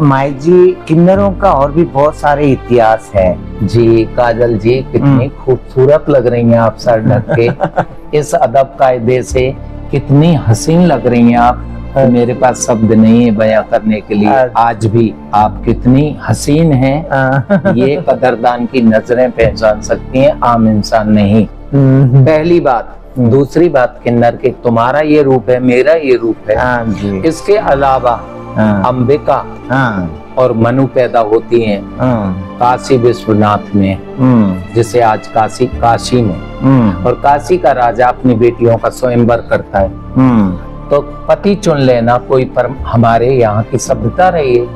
माई जी किन्नरों का और भी बहुत सारे इतिहास है। जी काजल जी कितनी हम्म। खूबसूरत लग रही हैं आप सर ढक के। इस अदब कायदे से कितनी हसीन लग रही हैं आप मेरे पास शब्द नहीं है बयां करने के लिए। अच्छा। आज भी आप कितनी हसीन हैं। ये कदरदान की नज़रें पहचान सकती हैं आम इंसान नहीं। हम्म, पहली बात दूसरी बात किन्नर के तुम्हारा ये रूप है मेरा ये रूप है। हाँ जी। इसके अलावा हाँ अंबिका हाँ। और मनु पैदा होती हैं हाँ, काशी विश्वनाथ में हम्म, जिसे आज काशी काशी में। हम्म, और काशी का राजा अपनी बेटियों का स्वयंवर करता है। हम्म, तो पति चुन लेना कोई पर हमारे यहाँ की सभ्यता रही है।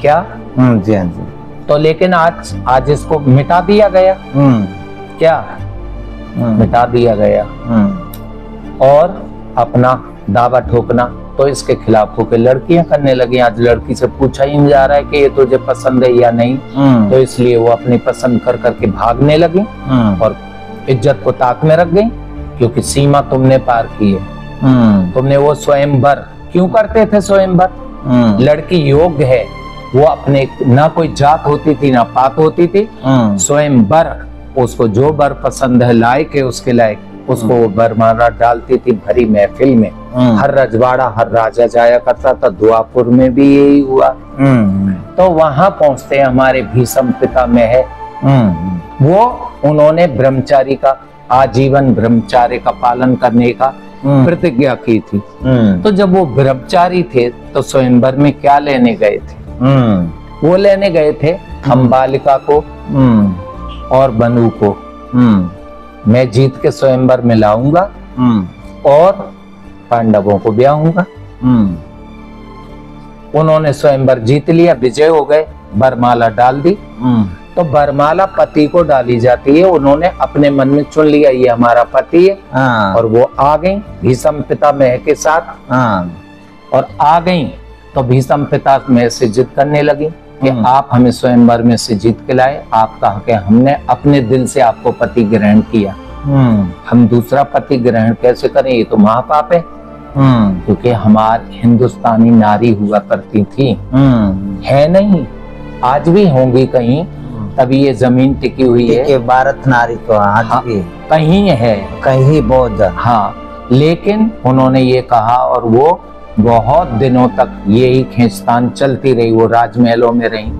क्या? जी हाँ जी। तो लेकिन आज आज इसको मिटा दिया गया। क्या? मिटा दिया गया। और अपना दावा ठोकना। तो इसके खिलाफ होकर लड़कियाँ करने लगी। आज लड़की से पूछा ही जा रहा है कि ये तुझे पसंद है या नहीं। हम्म, तो इसलिए वो अपनी पसंद कर करके भागने लगी हम्म, और इज़्ज़त को ताक में रख गई क्योंकि सीमा तुमने पार की है। हम्म, तुमने वो स्वयंवर क्यों करते थे स्वयंवर? लड़की योग्य है। वो अपने ना कोई जात होती थी ना पात होती थी। स्वयं स्वयंवर उसको जो बर पसंद है लायक है उसके लायक उसको वो बर मारा डालती थी भरी महफिल में। हम्म, हर रजवाड़ा हर राजा जाया करता था दुआपुर में भी यही हुआ। हम्म, तो वहाँ पहुँचते हमारे भीषम पिता में है हम्म, वो उन्होंने ब्रह्मचारी का आजीवन ब्रह्मचार्य का पालन करने का प्रतिज्ञा की थी। तो जब वो ब्रह्मचारी थे तो स्वयंवर में क्या लेने गए थे? वो लेने गए थे हम बालिका को और बनु को। मैं जीत के स्वयंवर में लाऊँगा हम्म, और पांडवों को ब्याहूँगा हम्म, उन्होंने स्वयंवर जीत लिया विजय हो गए बरमाला डाल दी। हम्म, तो बरमाला पति को डाली जाती है उन्होंने अपने मन में चुन लिया ये हमारा पति है। हाँ, और वो आ गई भीषम पिता मह के साथ। हाँ, और आ गई तो भीषम पिता मह से जिद करने लगी। कि हम्म। आप हमें स्वयंवर में से जीत के लाए। आप कहा कि हमने अपने दिल से आपको पति ग्रहण किया। हम्म, हम दूसरा पति ग्रहण कैसे करें? ये तो महापाप है। हम्म, क्योंकि हमारी हिंदुस्तानी नारी हुआ करती थी। है नहीं। आज भी होंगी कहीं। तभी ये ज़मीन टिकी हुई है। है भारत नारी तो आज हाँ। भी कहीं है। कहीं बहुत हाँ लेकिन उन्होंने ये कहा और वो बहुत दिनों तक यही खींचतान चलती रही वो राजमहलों में रही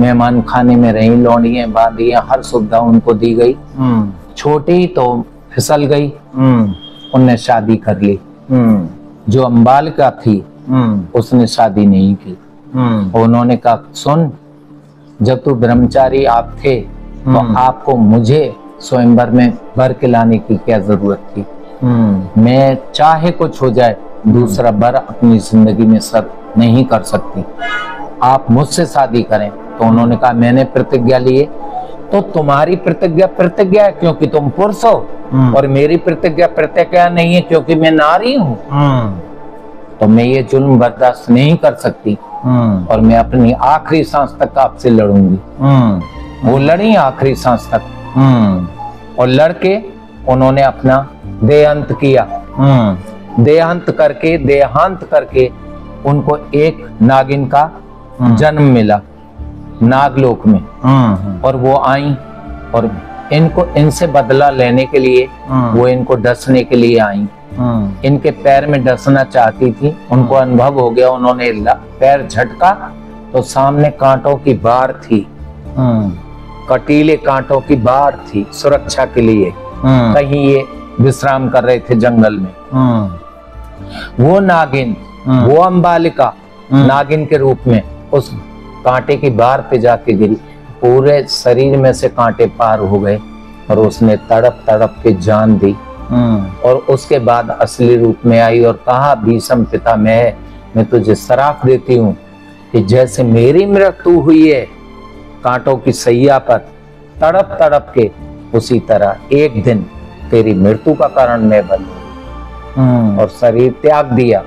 मेहमान खाने में रही लौंडियाँ बांधी हर सुविधा उनको दी गई। हम्म, छोटी तो फिसल गई। हम्म, उनने शादी कर ली। जो अम्बाल का थी हम्म, उसने शादी नहीं की। हम्म, उन्होंने कहा सुन जब तू ब्रह्मचारी आप थे तो हम्म। आपको मुझे स्वयंवर में भर के लाने की क्या ज़रूरत थी? हम्म, मैं चाहे कुछ हो जाए दूसरा बर अपनी ज़िंदगी में सर नहीं कर सकती। आप मुझसे शादी करें तो उन्होंने कहा मैंने प्रतिज्ञा ली है। तो तुम्हारी प्रतिज्ञा प्रतिज्ञा है क्योंकि तुम पुरुष हो। हम्म। और मेरी प्रतिज्ञा प्रतिज्ञा नहीं है क्योंकि मैं नारी हूँ। हम्म, तो मैं ये जुल्म बर्दाश्त नहीं कर सकती। हम्म, और मैं अपनी आखिरी सांस तक आपसे लड़ूँगी। वो लड़ी आखिरी सांस तक। और लड़के उन्होंने अपना देहांत किया। देहांत करके देहांत करके उनको एक नागिन का हम्म। जन्म मिला नागलोक में। हम्म, और वो आई और इनको इनसे बदला लेने के लिए वो इनको डसने के लिए आई। इनके पैर में डसना चाहती थी उनको अनुभव हो गया उन्होंने पैर झटका तो सामने कांटों की बार थी। कटीले कांटों की बार थी सुरक्षा के लिए। कहीं ये विश्राम कर रहे थे जंगल में। वो नागिन हम्म। वो अंबालिका हम्म। नागिन के रूप में उस कांटे की बार पे जाके गिरी पूरे शरीर में से कांटे पार हो गए और उसने तड़प तड़प के जान दी हम्म, और उसके बाद असली रूप में आई और कहा भीषम पिता मैं मैं तुझे सराफ देती हूँ कि जैसे मेरी मृत्यु हुई है कांटों की सैया पर तड़प तड़प के उसी तरह एक दिन तेरी मृत्यु का कारण मैं बन और शरीर त्याग दिया।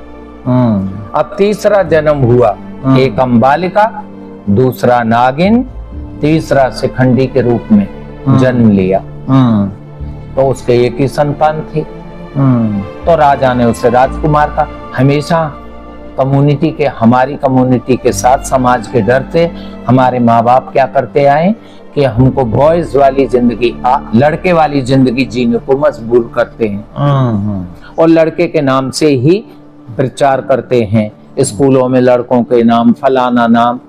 हम्म, अब तीसरा जन्म हुआ। हम्म। एक अम्बालिका दूसरा नागिन तीसरा शिखंडी के रूप में। जन्म लिया। तो उसके एक ही संतान थी। तो राजा ने उसे राजकुमार का हमेशा कम्युनिटी के हमारी कम्युनिटी के साथ समाज के डर से हमारे माँ बाप क्या करते आए कि हमको बॉयज़ वाली ज़िंदगी लड़के वाली ज़िंदगी जीने को मजबूर करते हैं। और लड़के के नाम से ही प्रचार करते हैं। स्कूलों में लड़कों के नाम फलाना नाम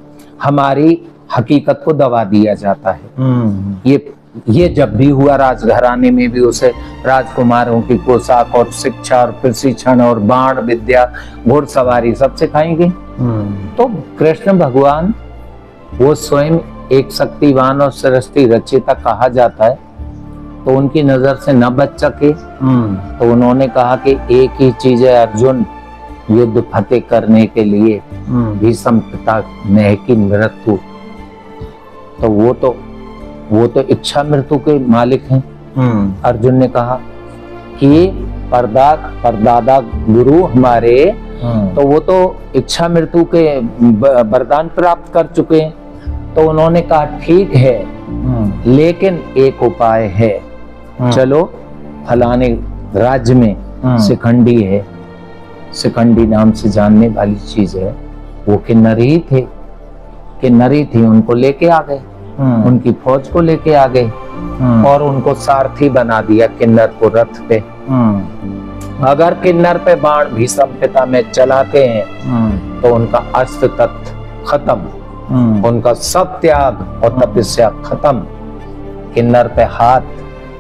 हमारी हकीकत को दबा दिया जाता है। हम्म, ये ये जब भी हुआ राजघराने में भी उसे राजकुमारों की पोशाक और शिक्षा और प्रशिक्षण और बाण विद्या घोड़सवारी सब सिखाएँगे। हम्म, तो कृष्ण भगवान वो स्वयं एक शक्तिवान और सृष्टि रचिता कहा जाता है। तो उनकी नज़र से न बच सके। हम्म, तो उन्होंने कहा कि एक ही चीज़ है अर्जुन युद्ध फतेह करने के लिए हम्म, भीषम पिता नेह की मृत्यु। तो वो तो वो तो इच्छा मृत्यु के मालिक हैं। हम्म, अर्जुन ने कहा कि परदा परदादा गुरु हमारे तो वो तो इच्छा मृत्यु के वरदान प्राप्त कर चुके हैं। तो उन्होंने कहा ठीक है लेकिन एक उपाय है। चलो फलाने राज्य में हम्म, शिखंडी है। शिखंडी नाम से जानने वाली चीज़ है। वो किन्नरी थे। किन्नरी थी उनको लेके आ गए। हम्म, उनकी फौज को लेके आ गए। और उनको सारथी बना दिया किन्नर को रथ पे। अगर किन्नर पे बाण भीषम पिता में चलाते हैं तो उनका अस्त तत्व खत्म। उनका सब त्याग और तपस्या खत्म। किन्नर पे हाथ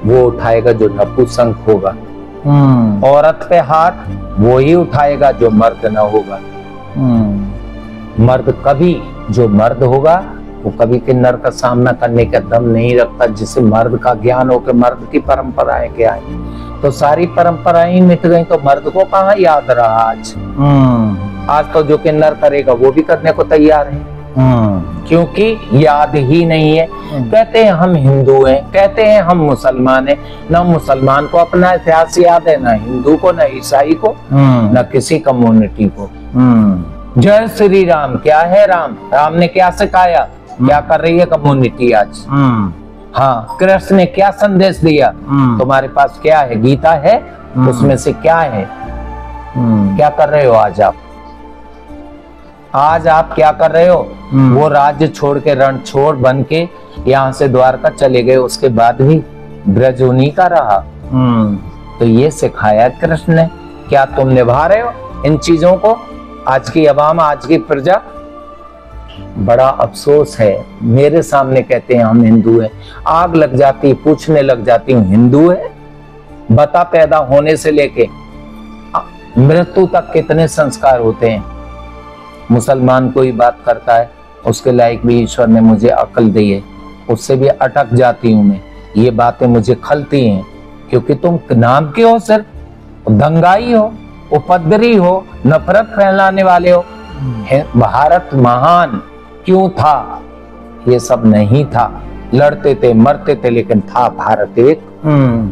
वो उठाएगा जो नपुसंक होगा। हम्म, औरत पे हाथ वो ही उठाएगा जो मर्द न होगा। हम्म, मर्द कभी जो मर्द होगा वो कभी किन्नर का सामना करने का दम नहीं रखता जिसे मर्द का ज्ञान हो कि मर्द की परंपराएँ क्या है। तो सारी परंपराएँ मिट गई तो मर्द को कहाँ याद रहा आज? हम्म, आज तो जो किन्नर करेगा वो भी करने को तैयार है। क्योंकि याद ही नहीं है। हम्म, कहते हैं हम हिंदू हैं कहते हैं हम मुसलमान हैं। न मुसलमान को अपना इतिहास याद है न हिंदू को न ईसाई को हम्म, न किसी कम्युनिटी को। जय श्री राम क्या है राम? राम ने क्या सिखाया? क्या कर रही है कम्युनिटी आज? हाँ। कृष्ण ने क्या संदेश दिया? तुम्हारे पास क्या है? गीता है। उसमें से क्या है। क्या कर रहे हो आज आप? आज आप क्या कर रहे हो? हम्म। वो राज्य छोड़ के रण छोड़ बन के यहाँ से द्वारका चले गए। उसके बाद भी ब्रज उन्हीं का रहा। हम्म, तो ये सिखाया कृष्ण ने क्या तुम निभा रहे हो इन चीज़ों को? आज की अवाम आज की प्रजा बड़ा अफसोस है। मेरे सामने कहते हैं हम हिंदू हैं। आग लग जाती पूछने लग जाती हूँ हिंदू है? बता पैदा होने से लेके मृत्यु तक कितने संस्कार होते हैं? मुसलमान कोई बात करता है उसके लायक भी ईश्वर ने मुझे अकल दी है उससे भी अटक जाती हूँ मैं। ये बातें मुझे खलती हैं क्योंकि तुम नाम के हो सिर्फ़ दंगाई हो उपद्री हो नफरत फैलाने वाले हो भारत महान क्यों था? ये सब नहीं था। लड़ते थे मरते थे लेकिन था भारत एक। हम्म,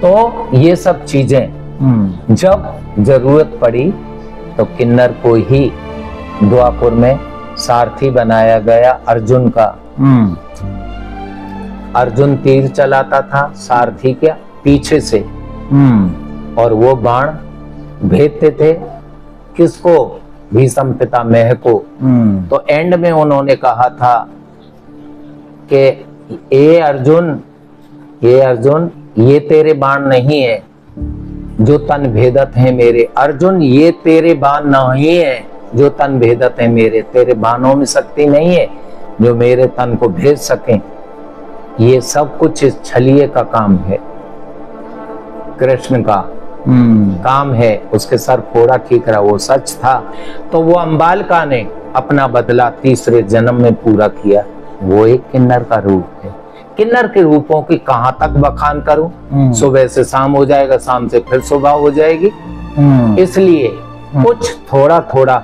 तो ये सब चीज़ें हम्म, जब ज़रूरत पड़ी तो किन्नर को ही द्वापुर में सारथी बनाया गया अर्जुन का। हम्म, अर्जुन तीर चलाता था सारथी के पीछे से। हम्म, और वो बाण भेजते थे किसको? भीषम पिता मेह को। हम्म, तो एंड में उन्होंने कहा था कि ए अर्जुन ये अर्जुन ये तेरे बाण नहीं है। जो तन भेदत है मेरे। अर्जुन ये तेरे बाण नहीं है। जो तन भेदत है मेरे तेरे बाणों में शक्ति नहीं है जो मेरे तन को भेज सके। ये सब कुछ इस छलिए का काम है। कृष्ण का हम्म, काम है उसके सर फोड़ा ठीक रहा वो सच था। तो वो अम्बालिका ने अपना बदला तीसरे जन्म में पूरा किया। वो एक किन्नर का रूप। किन्नर के रूपों की कहाँ तक बखान करूँ? हम्म, सुबह से शाम हो जाएगा शाम से फिर सुबह हो जाएगी। हम्म, इसलिए कुछ थोड़ा थोड़ा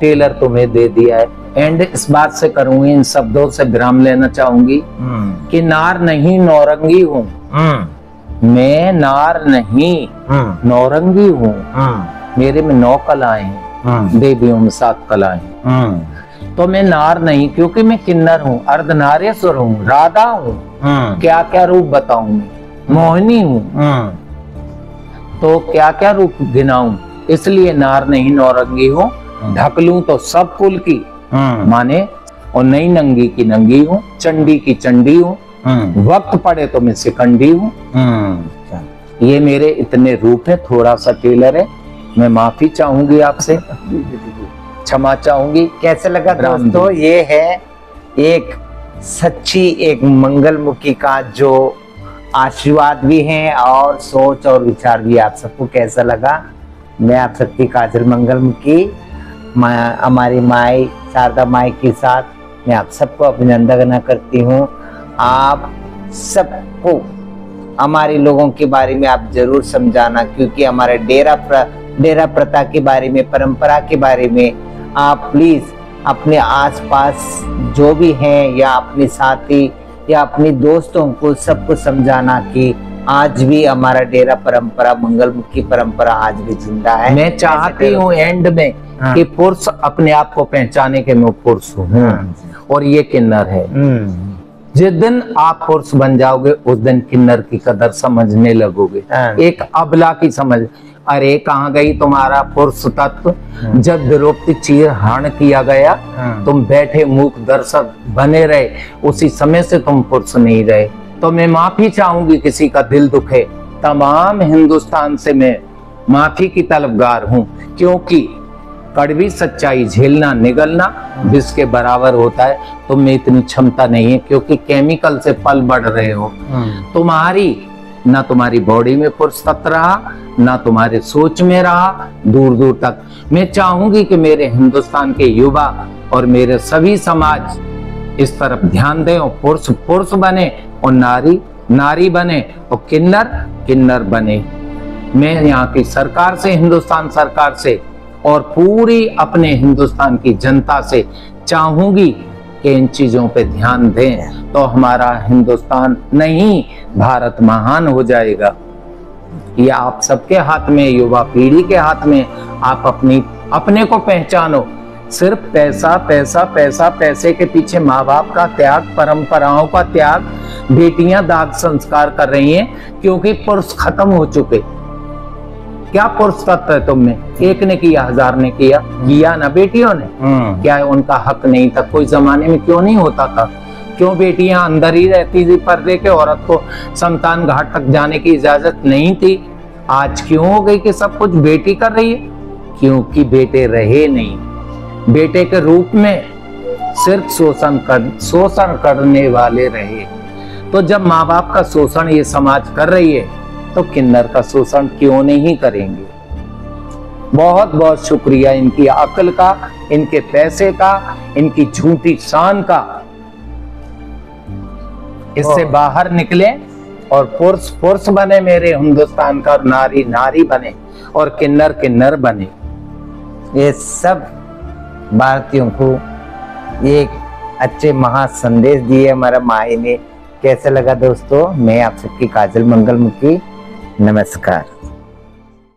टेलर तुम्हें दे दिया है। एंड इस बात से करूँगी इन शब्दों से विराम लेना चाहूँगी हम्म, कि नार नहीं नौरंगी हूँ। हम्म, मैं नार नहीं हम्म, नौरंगी हूँ। हम्म, मेरे में नौ कलाएँ हैं। हम्म, देवियों में सात कलाएँ हम्म, तो मैं नार नहीं क्योंकि मैं किन्नर हूँ अर्धनारेश्वर हूँ राधा हूँ। हम्म, क्या क्या रूप बताऊँ मैं? मोहिनी हूँ। हम्म, तो क्या क्या रूप गिनाऊ? इसलिए नार नहीं नौरंगी हूँ। ढक लूँ तो सब कुल की। माने और नई नंगी की नंगी हूँ चंडी की चंडी हूँ। वक्त पड़े तो मैं सिकंडी हूँ। ये मेरे इतने रूप है थोड़ा सा टेलर है। मैं माफ़ी चाहूँगी आपसे। क्षमा चाहूँगी। कैसे लगा दोस्तों? ये है एक सच्ची एक मंगलमुखी का जो आशीर्वाद भी है और सोच और विचार भी आप सबको कैसा लगा? मैं आप सबकी काजल मंगलमुखी मा- हमारी माई शारदा माई के साथ मैं आप सबको अभिनंदन करती हूँ। आप सबको हमारे लोगों के बारे में आप ज़रूर समझाना क्योंकि हमारे डेरा प्र, डेरा प्रथा के बारे में परंपरा के बारे में आप प्लीज़ अपने आसपास जो भी हैं या अपने साथी या अपने दोस्तों को सबको समझाना कि आज भी हमारा डेरा परंपरा मंगलमुखी परंपरा आज भी ज़िंदा है मैं चाहती हूँ एंड में हाँ। कि पुरुष अपने आप को पहचाने के मैं पुरुष हूँ हाँ। और ये किन्नर है हम्म जिस दिन आप पुरुष बन जाओगे उस दिन किन्नर की कदर समझने लगोगे हाँ। एक अबला की समझ अरे कहाँ गई तुम्हारा पुरुष तत्व? जब विरोक्ति चीर हरण किया गया हाँ। तुम बैठे मूक दर्शक बने रहे उसी समय से तुम पुरुष नहीं रहे। तो मैं माफ़ी चाहूँगी किसी का दिल दुखे। तमाम हिंदुस्तान से मैं माफ़ी की तलबगार हूँ क्योंकि कड़वी सच्चाई झेलना निगलना जिसके बराबर होता है। तुम में इतनी क्षमता नहीं है क्योंकि केमिकल से पल बढ़ रहे हो। तुम्हारी ना तुम्हारी बॉडी में तत्व रहा, ना तुम्हारे सोच में रहा, दूर दूर तक। मैं चाहूँगी कि मेरे हिंदुस्तान के युवा और मेरे सभी समाज इस तरफ़ ध्यान दें और पुरुष पुरुष बने और नारी नारी बने और किन्नर किन्नर बने। मैं यहाँ की सरकार से, हिंदुस्तान सरकार से और पूरी अपने हिंदुस्तान की जनता से चाहूँगी कि इन चीज़ों पे ध्यान दें तो हमारा हिंदुस्तान नहीं, भारत महान हो जाएगा। ये आप सबके हाथ में, युवा पीढ़ी के हाथ में, आप अपनी, अपने को पहचानो। सिर्फ़ पैसा पैसा पैसा, पैसे के पीछे माँ बाप का त्याग, परंपराओं का त्याग, बेटियाँ दाग संस्कार कर रही हैं, क्योंकि पुरुष खत्म हो चुके। क्या पुरुष तत्व है तुम में एक ने किया हज़ार ने किया किया ना बेटियों ने? हम्म। क्या उनका हक नहीं था? कोई जमाने में क्यों नहीं होता था? क्यों बेटियाँ अंदर ही रहती थी पर्दे के? औरत को शमशान घाट तक जाने की इजाज़त नहीं थी? आज क्यों हो गई कि सब कुछ बेटी कर रही है? क्योंकि बेटे रहे नहीं। बेटे के रूप में सिर्फ़ शोषण कर शोषण करने वाले रहे। तो जब माँ बाप का शोषण ये समाज कर रही है तो किन्नर का शोषण क्यों नहीं करेंगे? बहुत बहुत शुक्रिया इनकी अकल का इनके पैसे का इनकी झूठी शान का। इससे बाहर निकले और पुरुष पुरुष बने मेरे हिंदुस्तान का नारी नारी बने और किन्नर किन्नर बने। ये सब भारतीयों को एक अच्छे महा संदेश दिए हमारा माई ने। कैसा लगा दोस्तों? मैं आप सबकी काजल मंगलमुखी नमस्कार।